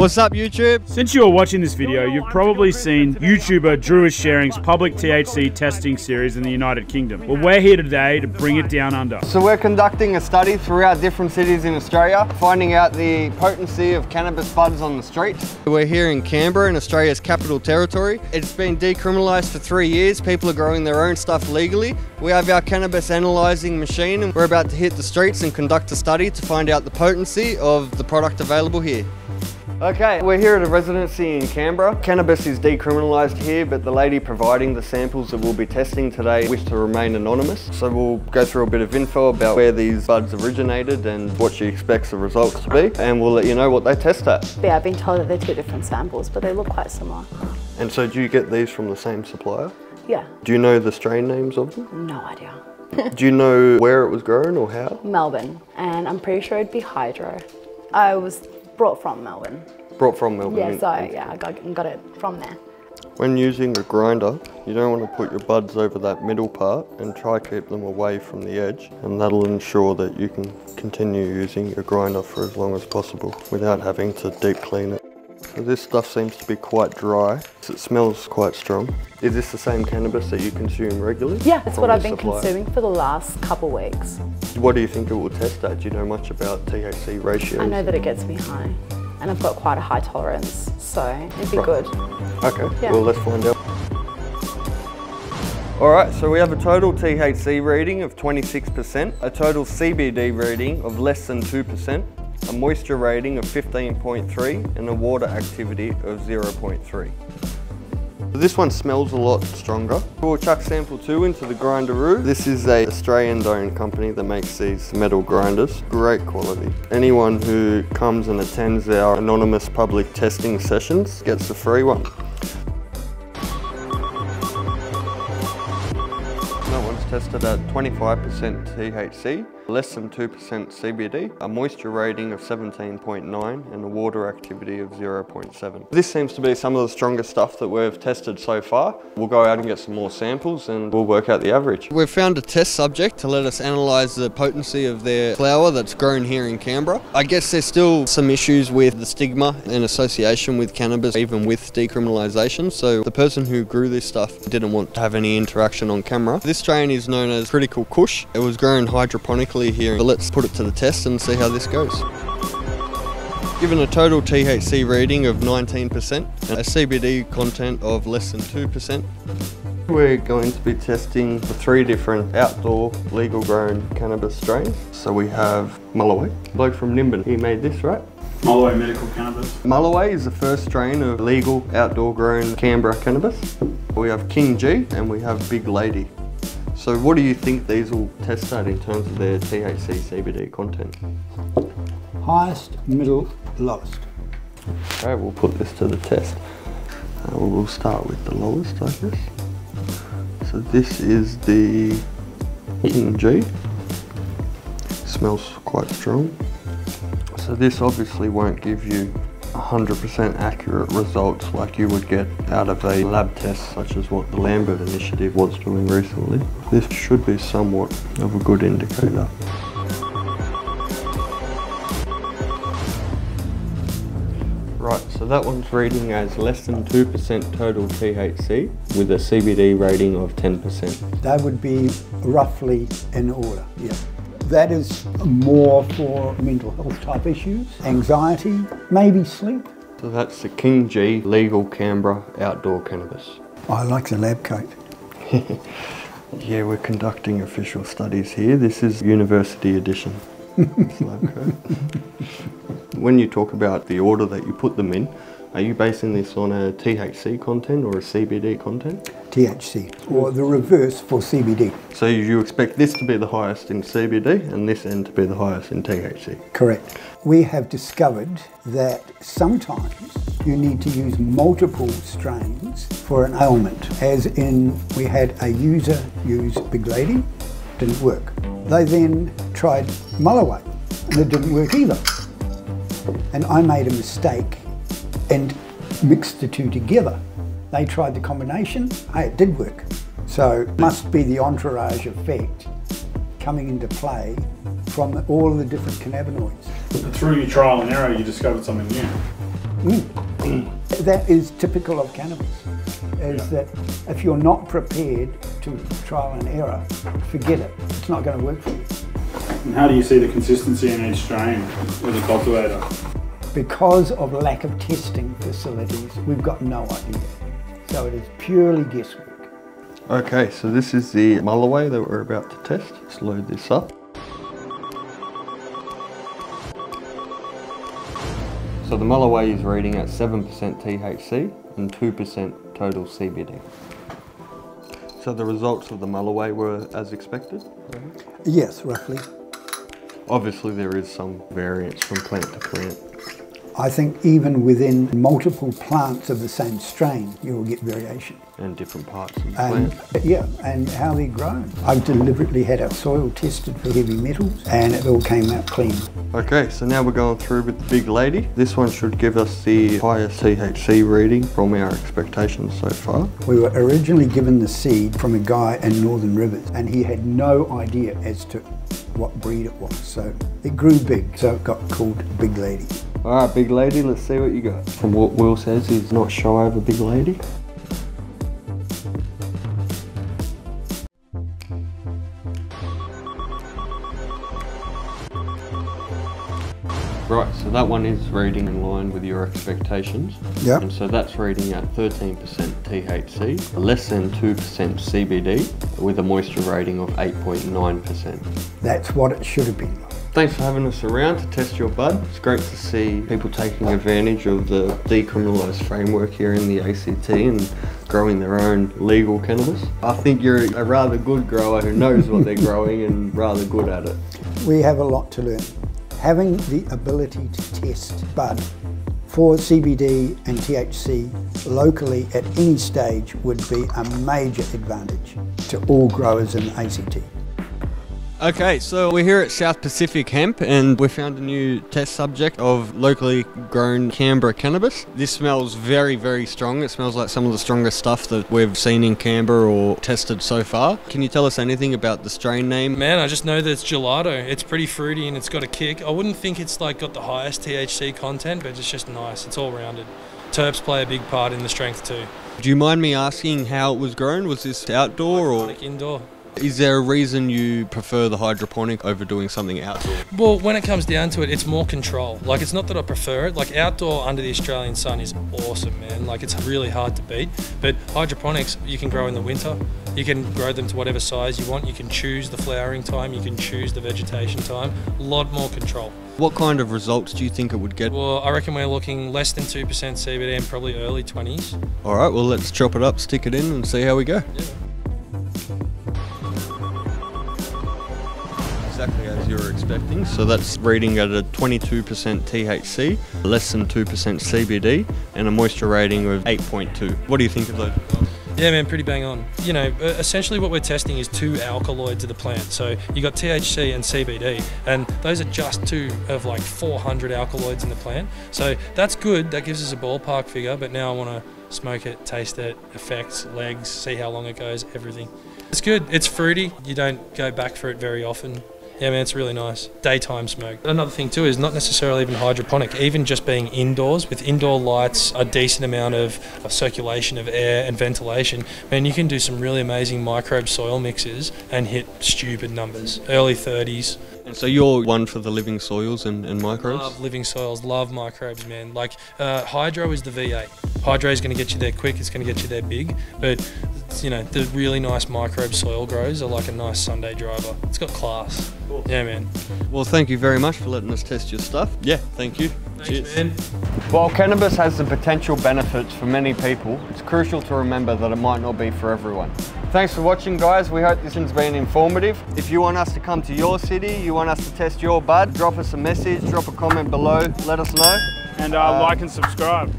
What's up YouTube? Since you are watching this video, you've probably seen YouTuber Drew is Sharing's public THC testing series in the United Kingdom. Well, we're here today to bring it down under. So we're conducting a study throughout different cities in Australia, finding out the potency of cannabis buds on the street. We're here in Canberra in Australia's capital territory. It's been decriminalised for three years. People are growing their own stuff legally. We have our cannabis analysing machine and we're about to hit the streets and conduct a study to find out the potency of the product available here. Okay, we're here at a residency in Canberra. Cannabis is decriminalised here, but the lady providing the samples that we'll be testing today wish to remain anonymous. So we'll go through a bit of info about where these buds originated and what she expects the results to be, and we'll let you know what they test at. Yeah, I've been told that they're two different samples, but they look quite similar. And so do you get these from the same supplier? Yeah, Do you know the strain names of them? no idea. do you know where it was grown or how? Melbourne, and I'm pretty sure it'd be Hydro. I was brought from Melbourne. Brought from Melbourne. Yeah, so yeah, I got, got it from there. When using a grinder, you don't want to put your buds over that middle part and try keep them away from the edge and that'll ensure that you can continue using your grinder for as long as possible without having to deep clean it. So this stuff seems to be quite dry. It smells quite strong. Is this the same cannabis that you consume regularly? Yeah, that's from what I've been supplier? consuming for the last couple weeks. What do you think it will test at? Do you know much about THC ratios? I know that it gets me high, and I've got quite a high tolerance, so it'd be Right. good. Okay, Yeah. well let's find out. All right, so we have a total THC reading of 26%, a total CBD reading of less than 2%, a moisture rating of 15.3 and a water activity of 0.3. This one smells a lot stronger. We'll chuck sample two into the grinderoo. This is a Australian owned company that makes these metal grinders. Great quality. Anyone who comes and attends our anonymous public testing sessions gets a free one. Tested at 25% THC, less than 2% CBD, a moisture rating of 17.9 and a water activity of 0.7. This seems to be some of the strongest stuff that we've tested so far. We'll go out and get some more samples and we'll work out the average. We've found a test subject to let us analyse the potency of their flower that's grown here in Canberra. I guess there's still some issues with the stigma and association with cannabis, even with decriminalisation. So the person who grew this stuff didn't want to have any interaction on camera. This strain is known as Critical Kush. It was grown hydroponically here. But let's put it to the test and see how this goes. Given a total THC reading of 19% and a CBD content of less than 2%, we're going to be testing the three different outdoor legal grown cannabis strains. So we have Mulloway, bloke from Nimbin. He made this, right? Mulloway Medical Cannabis. Mulloway is the first strain of legal outdoor grown Canberra cannabis. We have King G and we have Big Lady. So what do you think these will test at in terms of their THC CBD content? Highest, middle, lowest. Okay, we'll put this to the test. Uh, we'll start with the lowest, I guess. So this is the King G. Smells quite strong. So this obviously won't give you 100% accurate results like you would get out of a lab test such as what the Lambert Initiative was doing recently. This should be somewhat of a good indicator. Right, so that one's reading as less than 2% total THC with a CBD rating of 10%. That would be roughly in order, yeah. That is more for mental health type issues, anxiety, maybe sleep. So that's the King G Legal Canberra Outdoor Cannabis. I like the lab coat. Yeah, we're conducting official studies here. This is university edition. Lab coat. when you talk about the order that you put them in, are you basing this on a THC content or a CBD content? THC, or the reverse for CBD. So you expect this to be the highest in CBD and this end to be the highest in THC? Correct. We have discovered that sometimes you need to use multiple strains for an ailment, as in we had a user use Big Lady, didn't work. They then tried Mulloway, and it didn't work either. And I made a mistake and mixed the two together. They tried the combination, hey, it did work. So it must be the entourage effect coming into play from all of the different cannabinoids. But through your trial and error, you discovered something new. Mm. That is typical of cannabis, is that if you're not prepared to trial and error, forget it. It's not going to work for you. And how do you see the consistency in each strain with a cultivator? Because of lack of testing facilities, we've got no idea. So it is purely guesswork. Okay, so this is the Mulloway that we're about to test. Let's load this up. So the Mulloway is reading at 7% THC and 2% total CBD. So the results of the Mulloway were as expected? Yes, roughly. Obviously there is some variance from plant to plant. I think even within multiple plants of the same strain, you will get variation. and different parts of the And plant. yeah, and how they're grown. I've deliberately had our soil tested for heavy metals, and it all came out clean. Okay, so now we're going through with the big lady. This one should give us the highest THC reading from our expectations so far. We were originally given the seed from a guy in Northern Rivers, and he had no idea as to what breed it was. So it grew big, so it got called Big Lady. All right, big lady, let's see what you got. From what Will says, he's not shy of a big lady. Right, so that one is reading in line with your expectations. Yep. And so that's reading at 13% THC, less than 2% CBD, with a moisture rating of 8.9%. That's what it should have been. Thanks for having us around to test your bud. It's great to see people taking advantage of the decriminalised framework here in the ACT and growing their own legal cannabis. I think you're a rather good grower who knows what they're growing and rather good at it. We have a lot to learn. Having the ability to test bud for CBD and THC locally at any stage would be a major advantage to all growers in the ACT. Okay, so we're here at South Pacific Hemp and we found a new test subject of locally grown Canberra cannabis. This smells very, very strong. It smells like some of the strongest stuff that we've seen in Canberra or tested so far. Can you tell us anything about the strain name? Man, I just know that it's gelato. It's pretty fruity and it's got a kick. I wouldn't think it's like got the highest THC content, but it's just nice. It's all rounded. Terps play a big part in the strength too. Do you mind me asking how it was grown? Was this outdoor or Like indoor. Is there a reason you prefer the hydroponic over doing something outdoor? Well, when it comes down to it, it's more control. Like it's not that I prefer it. Like outdoor under the Australian sun is awesome, man. Like it's really hard to beat. But hydroponics, you can grow in the winter. You can grow them to whatever size you want. You can choose the flowering time. You can choose the vegetation time. A lot more control. What kind of results do you think it would get? Well, I reckon we're looking less than 2% CBD and probably early 20s. All right, well, let's chop it up, stick it in, and see how we go. Exactly as you were expecting. So that's reading at a 22% THC, less than 2% CBD, and a moisture rating of 8.2. What do you think of those? Yeah, man, pretty bang on. You know, essentially what we're testing is two alkaloids of the plant. So you got THC and CBD, and those are just two of like 400 alkaloids in the plant. So that's good. That gives us a ballpark figure. But now I want to smoke it, taste it, effects, legs, see how long it goes, everything. It's good. It's fruity. You don't go back for it very often. Yeah, man, it's really nice. Daytime smoke. Another thing too is not necessarily even hydroponic, even just being indoors with indoor lights, a decent amount of, of circulation of air and ventilation. Man, you can do some really amazing microbe soil mixes and hit stupid numbers. Early 30s. And so you're one for the living soils and, and microbes? Love living soils, love microbes, man. Like uh, hydro is the V8. Hydro is going to get you there quick. It's going to get you there big. But you know the really nice microbe soil grows are like a nice Sunday driver. It's got class. Yeah, man. Well, thank you very much for letting us test your stuff. Yeah, thank you. Thanks, man. While cannabis has the potential benefits for many people, it's crucial to remember that it might not be for everyone. Thanks for watching guys, we hope this has been informative. If you want us to come to your city, you want us to test your bud, drop us a message, drop a comment below, let us know. And uh, like and subscribe.